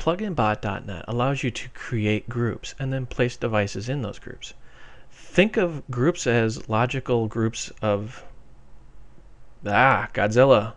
pluginbot.net allows you to create groups and then place devices in those groups. Think of groups as logical groups of ah Godzilla